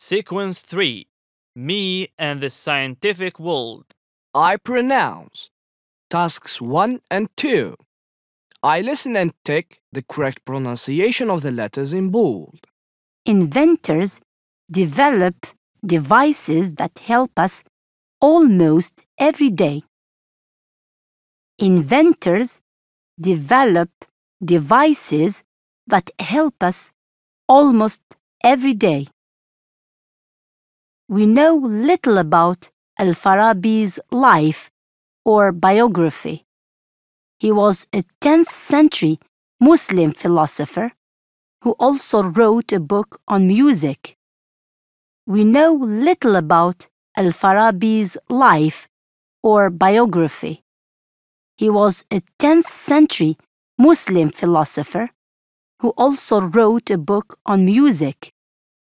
Sequence 3 Me and the Scientific World. I pronounce. Tasks 1 and 2. I listen and tick the correct pronunciation of the letters in bold. Inventors develop devices that help us almost every day. Inventors develop devices that help us almost every day. We know little about Al Farabi's life or biography. He was a 10th century Muslim philosopher who also wrote a book on music. We know little about Al Farabi's life or biography. He was a 10th century Muslim philosopher who also wrote a book on music.